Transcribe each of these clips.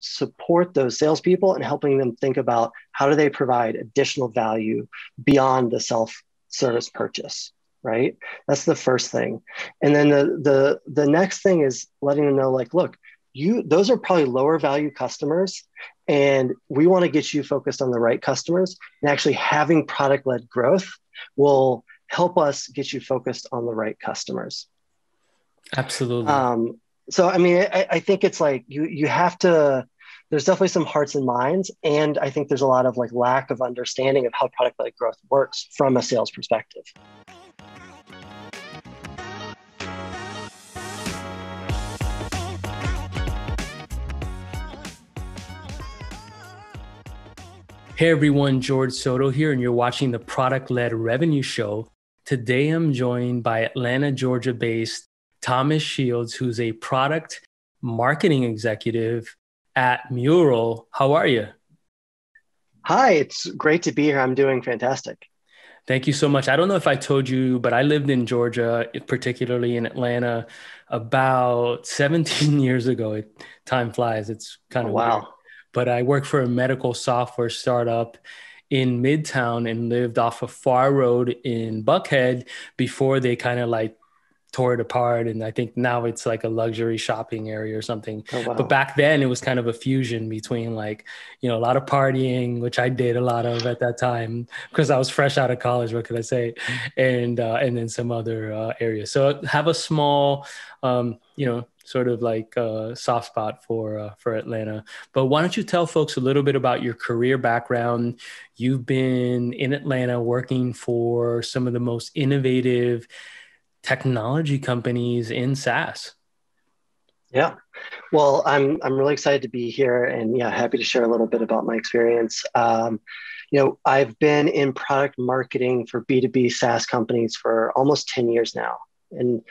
support those salespeople and helping them think about how do they provide additional value beyond the self-service purchase right? That's the first thing. And then the the the next thing is letting them know like look you those are probably lower value customers and we want to get you focused on the right customers. And actually having product led growth will help us get you focused on the right customers. Absolutely. Um, so i mean I, I think it's like you you have to there's definitely some hearts and minds and i think there's a lot of like lack of understanding of how product led growth works from a sales perspective Hey everyone, Jorge Soto here, and you're watching the Product Led Revenue Show. Today I'm joined by Atlanta, Georgia based Thomas Shields, who's a product marketing executive at Mural. How are you? Hi, it's great to be here. I'm doing fantastic. Thank you so much. I don't know if I told you, but I lived in Georgia, particularly in Atlanta, about 17 years ago. Time flies. It's kind of oh, wow. Weird but I worked for a medical software startup in Midtown and lived off of Pharr Road in Buckhead before they kind of like tore it apart and i think now it's like a luxury shopping area or something oh, wow. but back then it was kind of a fusion between like you know a lot of partying which i did a lot of at that time because i was fresh out of college what could i say and uh, and then some other uh, areas so have a small um, you know sort of like a soft spot for uh, for Atlanta. But why don't you tell folks a little bit about your career background? You've been in Atlanta working for some of the most innovative technology companies in SaaS. Yeah. Well, I'm I'm really excited to be here and yeah, happy to share a little bit about my experience. Um, you know, I've been in product marketing for B2B SaaS companies for almost 10 years now. And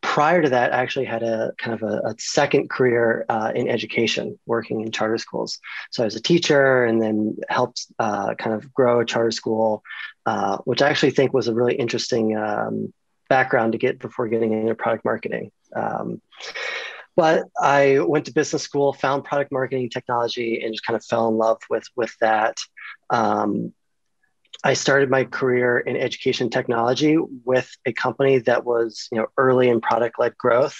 prior to that, I actually had a kind of a, a second career uh, in education, working in charter schools. So I was a teacher and then helped uh, kind of grow a charter school, uh, which I actually think was a really interesting um, background to get before getting into product marketing. Um, but I went to business school, found product marketing technology, and just kind of fell in love with with that. Um, I started my career in education technology with a company that was, you know, early in product-led growth,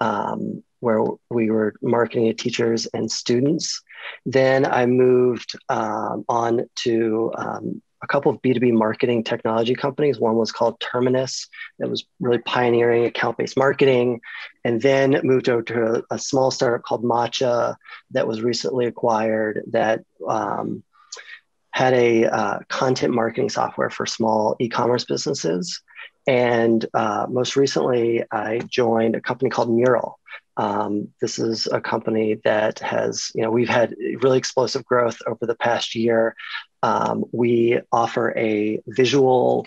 um, where we were marketing to teachers and students. Then I moved um, on to um, a couple of B2B marketing technology companies. One was called Terminus, that was really pioneering account based marketing. And then moved over to a, a, small startup called Matcha that was recently acquired that um, had a uh, content marketing software for small e-commerce businesses. And uh, most recently, I joined a company called Mural. Um, this is a company that has, you know, we've had really explosive growth over the past year. Um, we offer a visual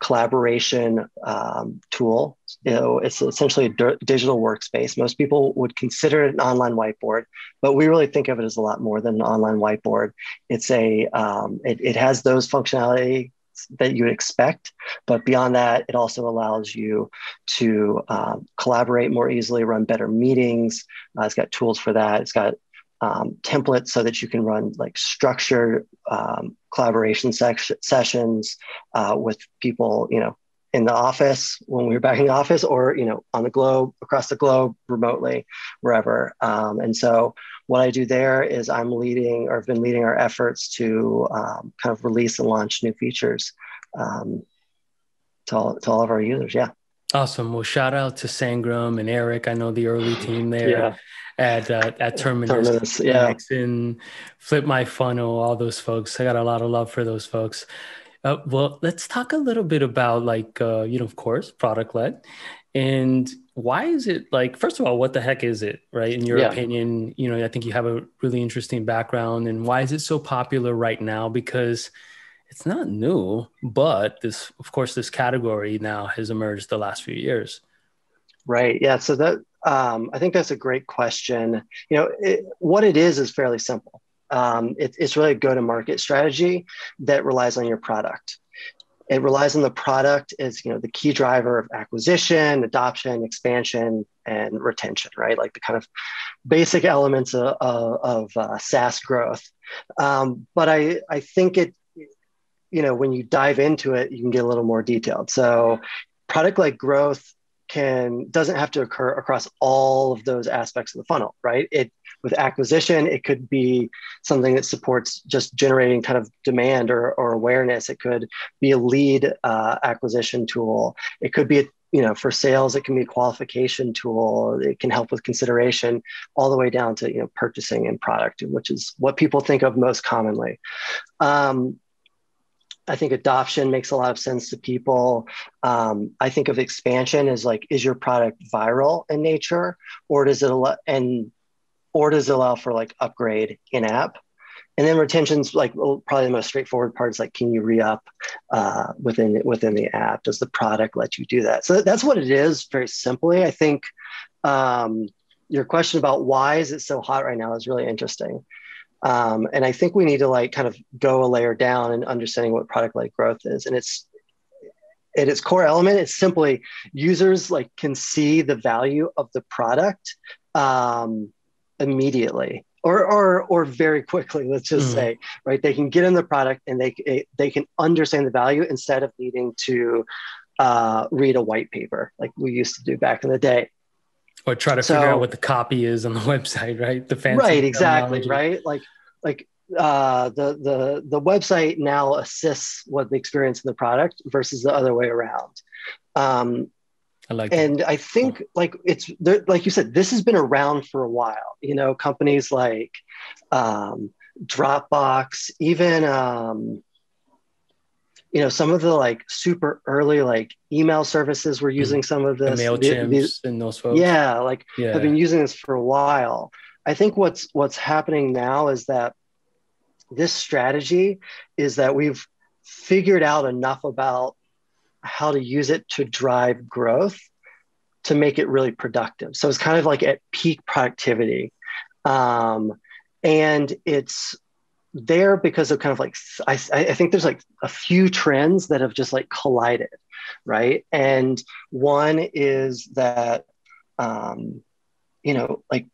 collaboration um, tool. You know, it's essentially a digital workspace. Most people would consider it an online whiteboard, but we really think of it as a lot more than an online whiteboard. It's a um, it, it has those functionality that you would expect. But beyond that, it also allows you to um, collaborate more easily, run better meetings. Uh, it's got tools for that. It's got um, templates so that you can run like structured um, collaboration sessions uh, with people, you know, in the office when we were back in the office or, you know, on the globe, across the globe, remotely, wherever. Um, and so what I do there is I'm leading or have been leading our efforts to um, kind of release and launch new features um, to, all, to all of our users. Yeah. Awesome. Well, shout out to Sangram and Eric. I know the early team there. Yeah at uh, at Terminus, Terminus yeah. and Flip My Funnel, all those folks. I got a lot of love for those folks. Uh, well, let's talk a little bit about like uh, you know, of course, product led, and why is it like? First of all, what the heck is it, right? In your yeah. opinion, you know, I think you have a really interesting background, and why is it so popular right now? Because it's not new, but this, of course, this category now has emerged the last few years. Right. Yeah. So that um, I think that's a great question. You know, it, what it is is fairly simple. Um, it, it's really a go-to-market strategy that relies on your product. it relies on the product as you know the key driver of acquisition adoption expansion and retention right like the kind of basic elements of, of, of uh, saas growth um, but i i think it you know when you dive into it you can get a little more detailed so product led growth can doesn't have to occur across all of those aspects of the funnel right? It with acquisition it could be something that supports just generating kind of demand or, or awareness. It could be a lead uh, acquisition tool. It could be a, you know for sales it can be a qualification tool. It can help with consideration all the way down to you know purchasing and product which is what people think of most commonly. Um, I think adoption makes a lot of sense to people. Um, I think of expansion as like, is your product viral in nature, or does it allow, and or does it allow for like upgrade in app? And then retention's like probably the most straightforward part is like, can you re-up uh, within within the app? Does the product let you do that? So that's what it is, very simply. I think um, your question about why is it so hot right now is really interesting. Um, and I think we need to like kind of go a layer down in understanding what product led growth is. And it's at its core element, it's simply users like can see the value of the product um, immediately or, or, or very quickly, let's just mm. say, right? They can get in the product and they, they can understand the value instead of needing to uh, read a white paper like we used to do back in the day or try to so, figure out what the copy is on the website, right? The fancy right, exactly, right? Like like uh, the the the website now assists what the experience in the product versus the other way around. Um, I like, and that. I think like it's like you said, this has been around for a while. You know, companies like um, Dropbox, even um, you know some of the like super early like email services were using mm. some of this. The Mailchimp the, the, and those folks. Yeah, like yeah. have been using this for a while. I think what's what's happening now is that this strategy is that we've figured out enough about how to use it to drive growth to make it really productive. So it's kind of like at peak productivity. Um, and it's there because of kind of like I, I think there's like a few trends that have just like collided right and one is that um, you know like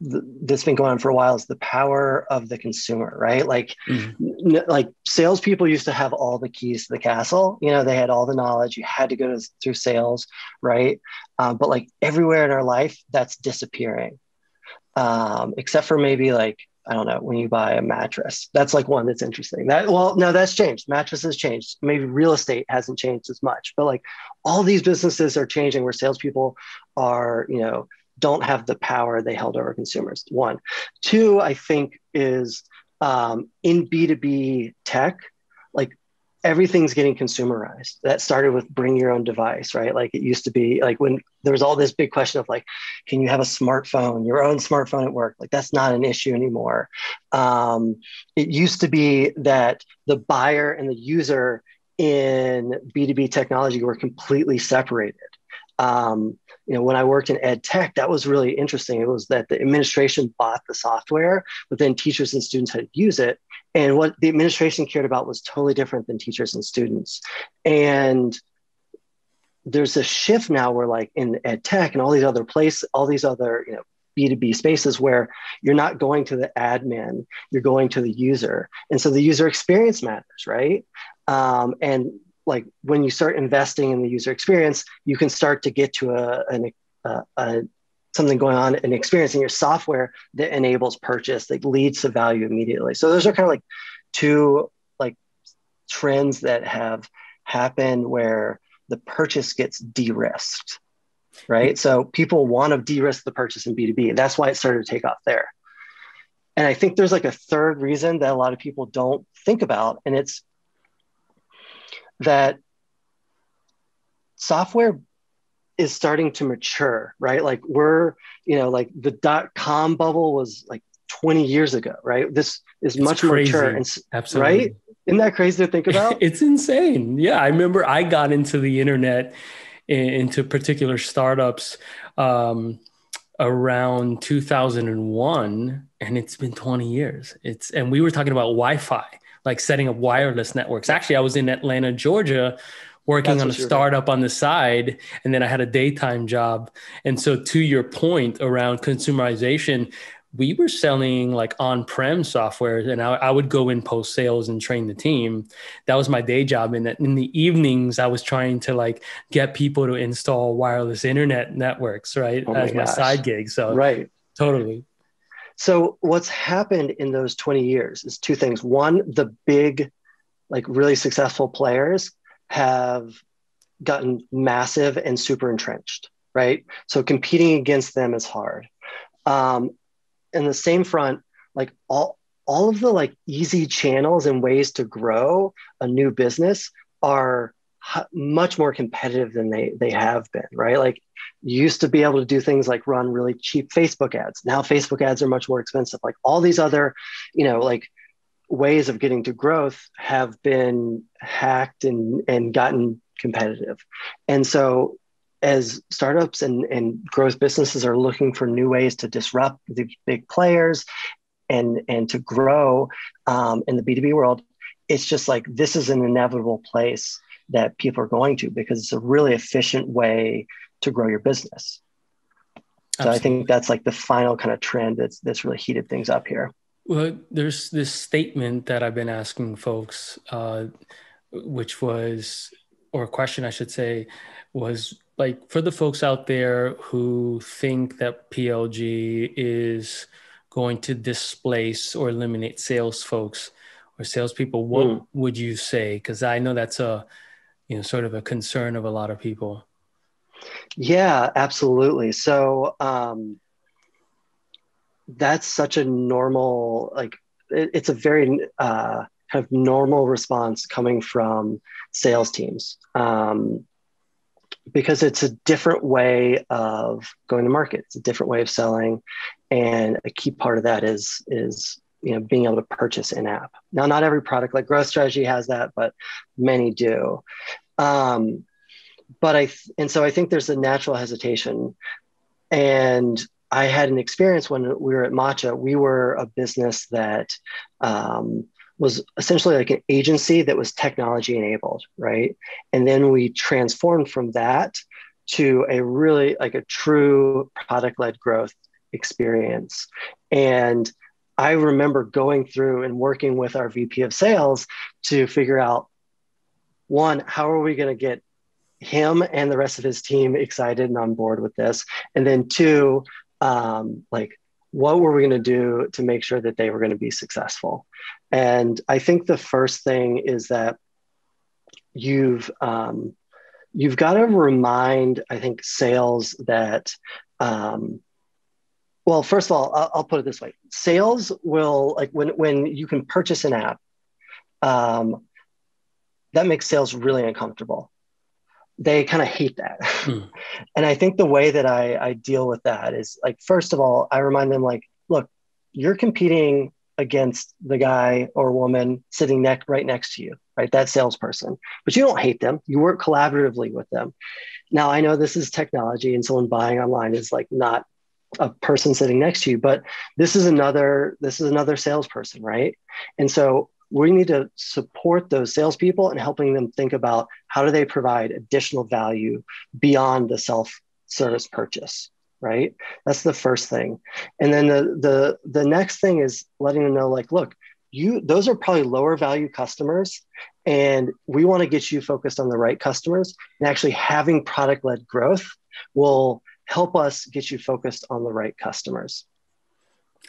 that's been going on for a while is the power of the consumer, right? Like, mm-hmm. n- like salespeople used to have all the keys to the castle. You know, they had all the knowledge. You had to go to, through sales, right? Um, but like everywhere in our life, that's disappearing, um, except for maybe like I don't know when you buy a mattress. That's like one that's interesting. That well, no, that's changed. Mattresses changed. Maybe real estate hasn't changed as much, but like all these businesses are changing where salespeople are, you know don't have the power they held over consumers. One. Two, I think, is um, in B2B tech, like everything's getting consumerized. That started with bring your own device, right? Like it used to be like when there was all this big question of like, can you have a smartphone, your own smartphone at work? Like that's not an issue anymore. Um, it used to be that the buyer and the user in B2B technology were completely separated. Um, you know, when I worked in ed tech, that was really interesting. It was that the administration bought the software, but then teachers and students had to use it. And what the administration cared about was totally different than teachers and students. And there's a shift now where like in ed tech and all these other places, all these other, you know, B2B spaces where you're not going to the admin, you're going to the user. And so the user experience matters, right? Um, and like when you start investing in the user experience, you can start to get to a, an, a, a something going on and experiencing your software that enables purchase that leads to value immediately. So those are kind of like two like trends that have happened where the purchase gets de-risked, right? So people want to de-risk the purchase in B2B. That's why it started to take off there. And I think there's like a third reason that a lot of people don't think about, and it's that software is starting to mature, right? Like we're, you know, like the dot com bubble was like 20 years ago, right? This is it's much crazy. more mature and Absolutely. right. Isn't that crazy to think about? it's insane. Yeah. I remember I got into the internet into particular startups um, around 2001 and it's been 20 years. It's, and we were talking about Wi-Fi like setting up wireless networks. Actually, I was in Atlanta, Georgia, working That's on a startup on the side, and then I had a daytime job. And so, to your point around consumerization, we were selling like on-prem software and I, I, would go in post sales and train the team that was my day job and in the evenings i was trying to like get people to install wireless internet networks right oh as my gosh. side gig so right totally so what's happened in those 20 years is two things. One the big like really successful players have gotten massive and super entrenched right? So competing against them is hard. Um, in the same front, like all all of the like easy channels and ways to grow a new business are much more competitive than they they have been right? Like used to be able to do things like run really cheap facebook ads. Now facebook ads are much more expensive. Like all these other you know like ways of getting to growth have been hacked and and gotten competitive. And so as startups and, and growth businesses are looking for new ways to disrupt the big players and, and to grow um, in the B2B world, it's just like this is an inevitable place that people are going to because it's a really efficient way to grow your business. So Absolutely. I think that's like the final kind of trend that's that's really heated things up here. Well, there's this statement that I've been asking folks, uh, which was, or a question I should say, was like for the folks out there who think that PLG is going to displace or eliminate sales folks or salespeople, what mm. would you say? Because I know that's a you know sort of a concern of a lot of people. Yeah, absolutely. So um, that's such a normal like it, it's a very uh, kind of normal response coming from sales teams. Um, because it's a different way of going to market. It's a different way of selling, and a key part of that is is you know being able to purchase in app. Now, not every product led Growth Strategy has that, but many do. Um, but I th- and so I think there's a natural hesitation, and I had an experience when we were at Matcha. We were a business that um, was essentially like an agency that was technology enabled, right? And then we transformed from that to a really like a true product led growth experience. And I remember going through and working with our VP of sales to figure out one, how are we going to get him and the rest of his team excited and on board with this? And then two, um, like what were we going to do to make sure that they were going to be successful? And I think the first thing is that you've um, you've got to remind, I think, sales that. Um, well, first of all, I'll, I'll, put it this way: sales will like when when you can purchase an app, um, that makes sales really uncomfortable they kind of hate that. Hmm. and I think the way that I, I deal with that is like, first of all, I remind them, like, look, you're competing against the guy or woman sitting next right next to you, right? That salesperson, but you don't hate them. You work collaboratively with them. Now, I know this is technology and someone buying online is like not a person sitting next to you, but this is another, this is another salesperson, right? And so we need to support those salespeople and helping them think about how do they provide additional value beyond the self-service purchase right? That's the first thing. And then the the the next thing is letting them know like look you those are probably lower value customers and we want to get you focused on the right customers. And actually having product led growth will help us get you focused on the right customers.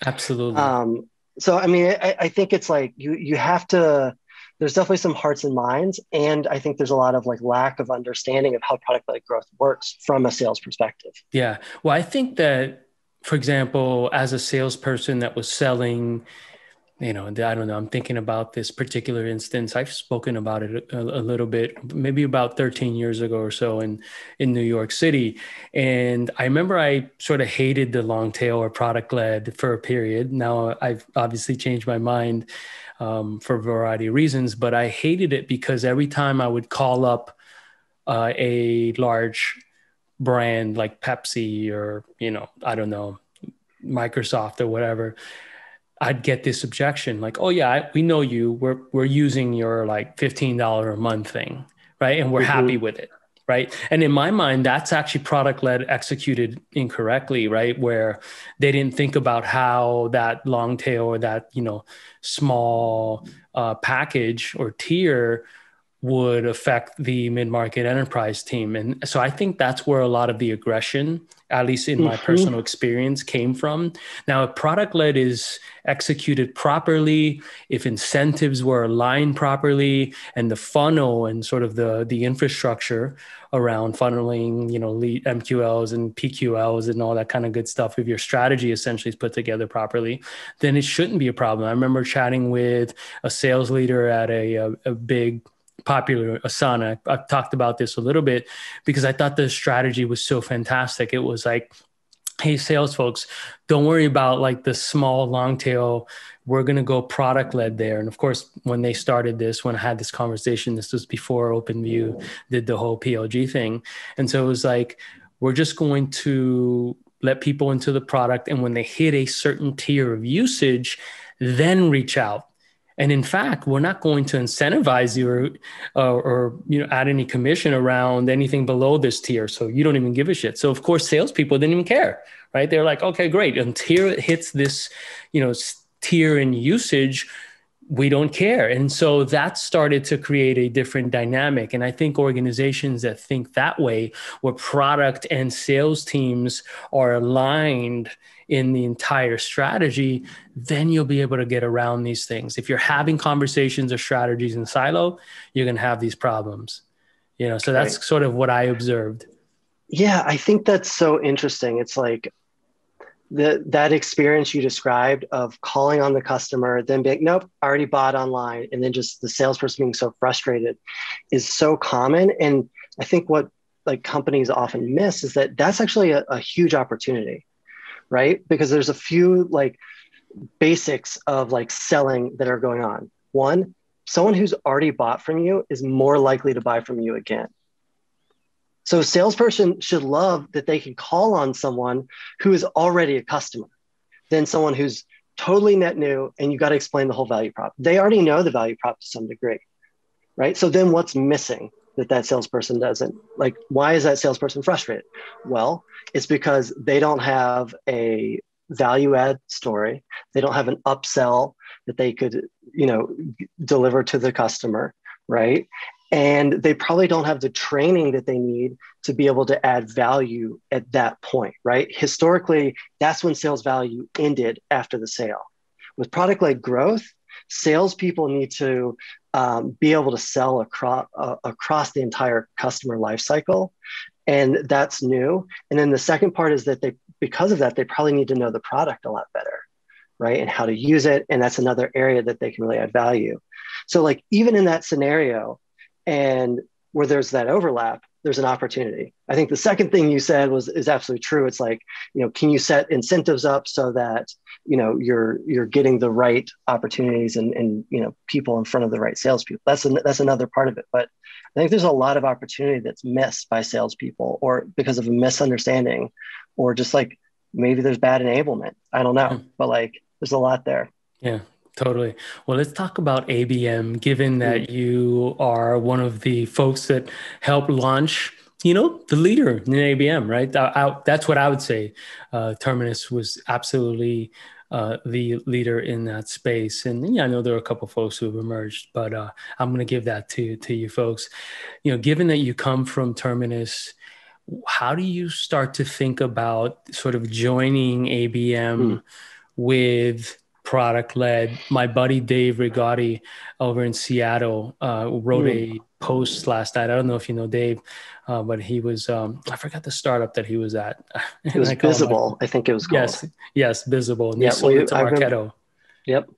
Absolutely. Um, so i mean I, I, think it's like you you have to there's definitely some hearts and minds and i think there's a lot of like lack of understanding of how product led growth works from a sales perspective. Yeah. Well i think that for example as a salesperson that was selling you know, I don't know. I'm thinking about this particular instance. I've spoken about it a, a, little bit, maybe about 13 years ago or so in in New York City. And I remember I sort of hated the long tail or product led for a period. Now I've obviously changed my mind um, for a variety of reasons, but I hated it because every time I would call up uh, a large brand like Pepsi or you know, I don't know, Microsoft or whatever I'd get this objection like, "Oh yeah, I, we know you. We're we're using your like fifteen dollar a month thing, right? And we're mm-hmm. happy with it." right and in my mind that's actually product led executed incorrectly right where they didn't think about how that long tail or that you know small uh, package or tier would affect the mid-market enterprise team. And so i think that's where a lot of the aggression at least in my mm-hmm. personal experience came from. Now if product led is executed properly if incentives were aligned properly and the funnel and sort of the the infrastructure around funneling you know lead mqls and pqls and all that kind of good stuff if your strategy essentially is put together properly then it shouldn't be a problem. I remember chatting with a sales leader at a, a, a big popular Asana. I've talked about this a little bit because I thought the strategy was so fantastic. It was like, hey, sales folks, don't worry about like the small long tail. We're going to go product led there. And of course, when they started this, when I had this conversation, this was before OpenView did the whole PLG thing. And so it was like, we're just going to let people into the product. And when they hit a certain tier of usage, then reach out and in fact, we're not going to incentivize you or, or, or, you know add any commission around anything below this tier. So you don't even give a shit. So of course, salespeople didn't even care, right? They're like, okay, great. Until it hits this, you know, tier in usage, we don't care. And so that started to create a different dynamic. And I think organizations that think that way, where product and sales teams are aligned in the entire strategy, then you'll be able to get around these things. If you're having conversations or strategies in silo, you're going to have these problems. You know, so that's right. sort of what I observed. Yeah, I think that's so interesting. It's like the that experience you described of calling on the customer, then being, nope, I already bought online, and then just the salesperson being so frustrated is so common. And I think what like companies often miss is that that's actually a, a huge opportunity right? Because there's a few like basics of like selling that are going on. One, someone who's already bought from you is more likely to buy from you again. So a salesperson should love that they can call on someone who is already a customer than someone who's totally net new and you got to explain the whole value prop. They already know the value prop to some degree, right? So then what's missing? That that salesperson doesn't like why is that salesperson frustrated? Well it's because they don't have a value add story. They don't have an upsell that they could you know deliver to the customer right? And they probably don't have the training that they need to be able to add value at that point right? Historically that's when sales value ended after the sale. With product led growth salespeople need to um, be able to sell across uh, across the entire customer lifecycle, and that's new. And then the second part is that they, because of that, they probably need to know the product a lot better, right, and how to use it. And that's another area that they can really add value. So, like even in that scenario, and where there's that overlap, there's an opportunity. I think the second thing you said was is absolutely true. It's like, you know, can you set incentives up so that, you know, you're you're getting the right opportunities and and you know people in front of the right salespeople. That's an, that's another part of it. But I think there's a lot of opportunity that's missed by salespeople or because of a misunderstanding, or just like maybe there's bad enablement. I don't know, but like there's a lot there. Yeah, Totally. Well, let's talk about ABM, given that mm. you are one of the folks that helped launch, you know, the leader in ABM, right? I, I, that's what I would say. Uh, Terminus was absolutely uh, the leader in that space. And yeah, I know there are a couple folks who have emerged, but uh, I'm going to give that to, to you folks. You know, given that you come from Terminus, how do you start to think about sort of joining ABM mm. with product led. My buddy Dave Rigotti over in Seattle uh, wrote mm. a post last night. I don't know if you know Dave, uh, but he was, um, I forgot the startup that he was at. It was Bizible, I think it was called. Yes, yes, Bizible. And yeah, well, it to Marketo. Yep.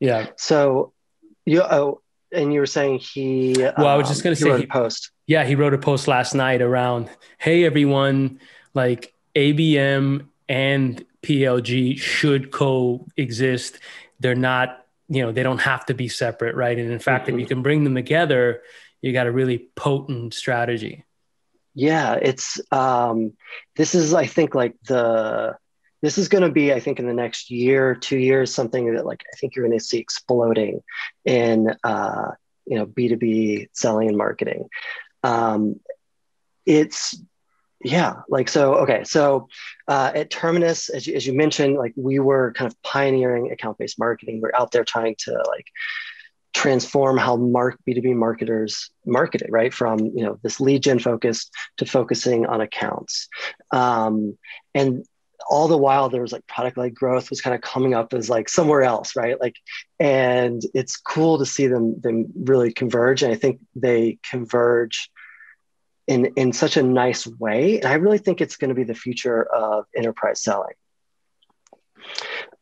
Yeah. So you, oh, and you were saying he, well, um, I was just going to say, he, post. Yeah, he wrote a post last night around, hey, everyone, like ABM and PLG should coexist. They're not, you know, they don't have to be separate, right? And in fact, mm-hmm. if you can bring them together, you got a really potent strategy. Yeah, it's um, this is I think like the this is going to be, I think, in the next year, two years, something that like I think you're going to see exploding in uh, you know B2B selling and marketing. Um, it's yeah, like so. Okay, so uh, at Terminus, as you, as you mentioned, like we were kind of pioneering account-based marketing. We're out there trying to like transform how mark b2b marketers market it right from you know this lead gen focus to focusing on accounts um, and all the while there was like product led growth was kind of coming up as like somewhere else right like and it's cool to see them them really converge and i think they converge in in such a nice way. And i really think it's going to be the future of enterprise selling.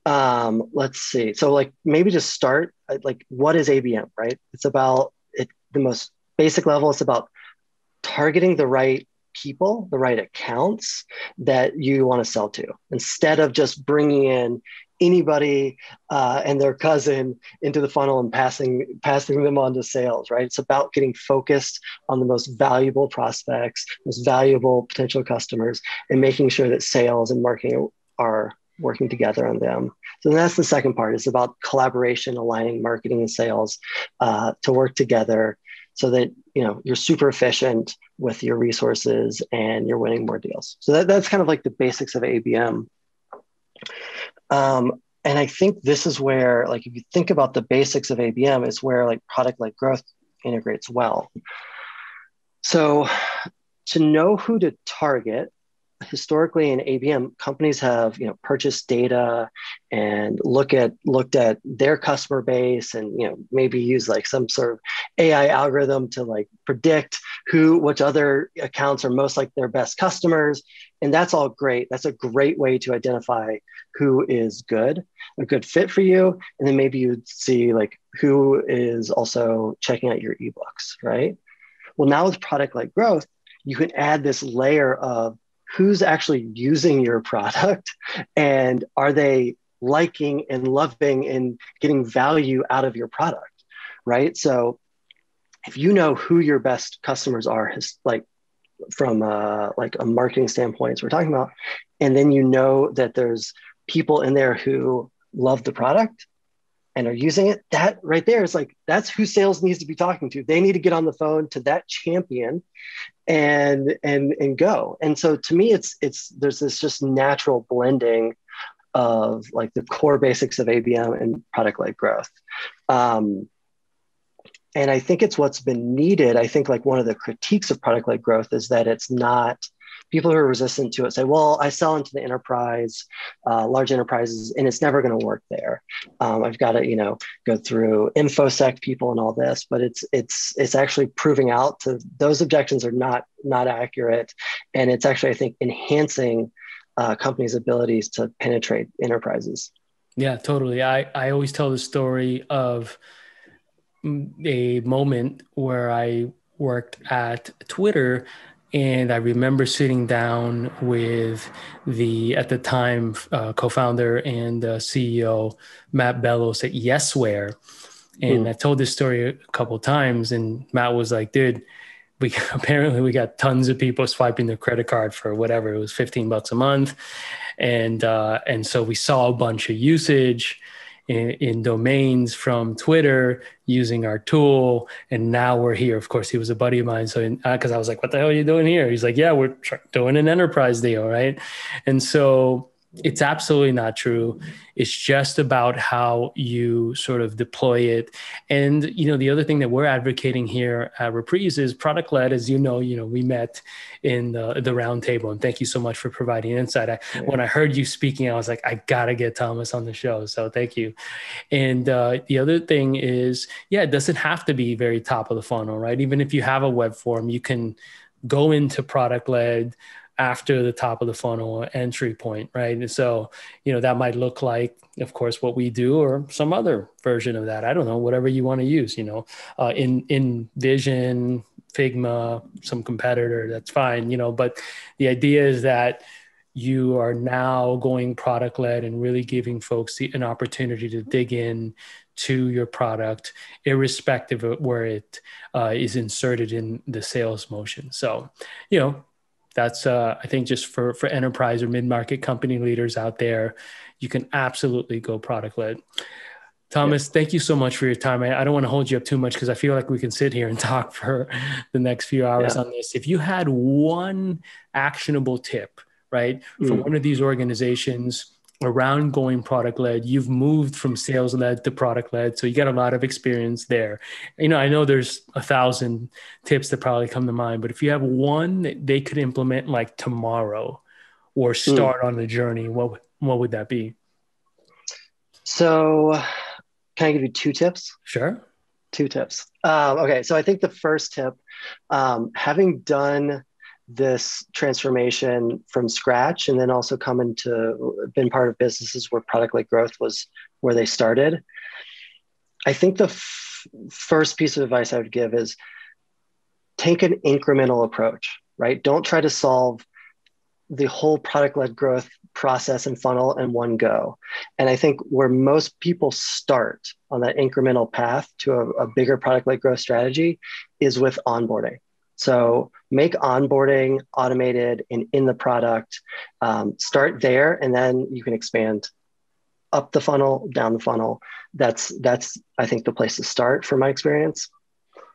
Um, let's see. So like maybe just start like what is abm right? It's about it the most basic level it's about targeting the right people, the right accounts that you want to sell to, instead of just bringing in anybody uh, and their cousin into the funnel and passing passing them on to sales. Right? It's about getting focused on the most valuable prospects, most valuable potential customers, and making sure that sales and marketing are working together on them. So that's the second part. It's about collaboration, aligning marketing and sales uh, to work together so that you know you're super efficient with your resources and you're winning more deals so that, that's kind of like the basics of abm um, and i think this is where like if you think about the basics of abm is where like product led growth integrates well. So to know who to target historically in ABM, companies have you know purchased data and look at looked at their customer base and you know maybe use like some sort of AI algorithm to like predict who which other accounts are most like their best customers, and that's all great. That's a great way to identify who is good, a good fit for you, and then maybe you'd see like who is also checking out your ebooks, right? Well, now with product led growth, you can add this layer of who's actually using your product and are they liking and loving and getting value out of your product right so if you know who your best customers are like from a, like a marketing standpoint as we're talking about and then you know that there's people in there who love the product and are using it, that right there is like that's who sales needs to be talking to. They need to get on the phone to that champion and and and go. And so to me, it's it's there's this just natural blending of like the core basics of ABM and product led growth. Um, and I think it's what's been needed. I think like one of the critiques of product led growth is that it's not people who are resistant to it say, well, I sell into the enterprise, uh, large enterprises, and it's never going to work there. Um, I've got to, you know, go through infosec people and all this, but it's it's it's actually proving out to those objections are not not accurate, and it's actually I think enhancing uh, companies' abilities to penetrate enterprises. Yeah, totally. I I always tell the story of a moment where I worked at Twitter and I remember sitting down with the, at the time, uh, co founder and uh, CEO, Matt Bellows at Yesware. And mm. I told this story a couple times, and Matt was like, dude, we apparently we got tons of people swiping their credit card for whatever it was 15 bucks a month and uh, and so we saw a bunch of usage in, in, domains from Twitter using our tool. And now we're here. Of course, he was a buddy of mine. So, because uh, I was like, what the hell are you doing here? He's like, yeah, we're doing an enterprise deal. Right. And so it's absolutely not true. It's just about how you sort of deploy it. And you know, the other thing that we're advocating here at Reprise is product led. As you know, you know, we met in the, the roundtable, and thank you so much for providing insight. I, yeah. When I heard you speaking, I was like, I gotta get Thomas on the show. So thank you. And uh, the other thing is, yeah, it doesn't have to be very top of the funnel, right? Even if you have a web form, you can go into product led after the top of the funnel entry point, right? And so, you know, that might look like, of course, what we do or some other version of that. I don't know, whatever you want to use, you know, uh, in, InVision, Figma, some competitor, that's fine, you know, but the idea is that you are now going product led and really giving folks the, an opportunity to dig in to your product, irrespective of where it uh, is inserted in the sales motion. So, you know, that's uh, I think just for for enterprise or mid market company leaders out there, you can absolutely go product led. Thomas, yeah. thank you so much for your time. I, I don't want to hold you up too much because I feel like we can sit here and talk for the next few hours yeah. on this. If you had one actionable tip, right, for mm. one of these organizations around going product led, you've moved from sales led to product led. So you got a lot of experience there. You know, I know there's a thousand tips that probably come to mind, but if you have one that they could implement like tomorrow or hmm. start mm. on the journey, what, what would that be? So can I give you two tips? Sure. Two tips. Um, okay, so I think the first tip, um, having done this transformation from scratch, and then also coming to been part of businesses where product led growth was where they started. I think the f- first piece of advice I would give is take an incremental approach. Right? Don't try to solve the whole product led growth process and funnel in one go. And I think where most people start on that incremental path to a, a bigger product led growth strategy is with onboarding. So make onboarding automated and in the product. Um, start there, and then you can expand up the funnel, down the funnel. That's that's I think the place to start from my experience.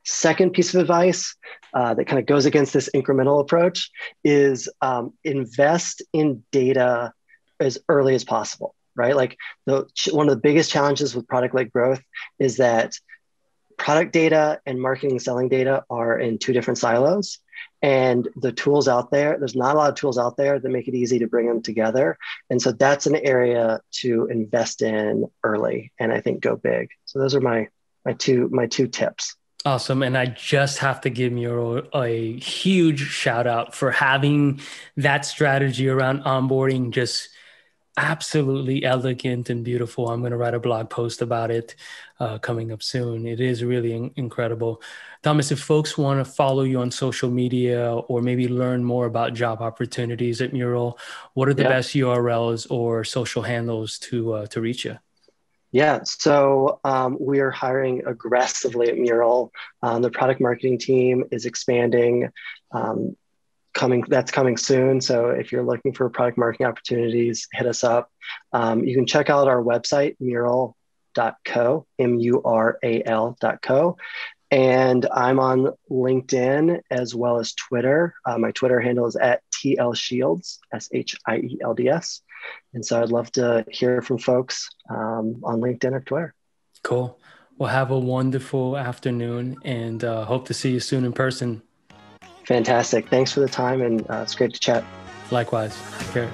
Second piece of advice uh, that kind of goes against this incremental approach is um, invest in data as early as possible, right? Like the one of the biggest challenges with product led growth is that product data and marketing and selling data are in two different silos. And the tools out there there's not a lot of tools out there that make it easy to bring them together. And so that's an area to invest in early and i think go big. So those are my my two my two tips. Awesome. And I just have to give you a, a, huge shout out for having that strategy around onboarding just absolutely elegant and beautiful. I'm going to write a blog post about it uh, coming up soon. It is really in- incredible. Thomas, if folks want to follow you on social media or maybe learn more about job opportunities at Mural, what are the yeah. best URLs or social handles to uh, to reach you? Yeah, so um, we are hiring aggressively at Mural. Um, the product marketing team is expanding. Um, coming, that's coming soon. So if you're looking for product marketing opportunities, hit us up. Um, you can check out our website, mural.co, M-U-R-A-L.co. And I'm on LinkedIn as well as Twitter. Uh, my Twitter handle is at TL Shields, S H I E L D S. And so I'd love to hear from folks um, on LinkedIn or Twitter. Cool. Well, have a wonderful afternoon and uh, hope to see you soon in person. Fantastic. Thanks for the time, and uh, it's great to chat. Likewise. Take care.